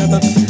another.